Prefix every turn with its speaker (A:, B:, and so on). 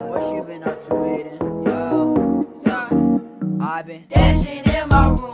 A: What you been up to, Aiden? Yo, yo, I've been dancing in my room.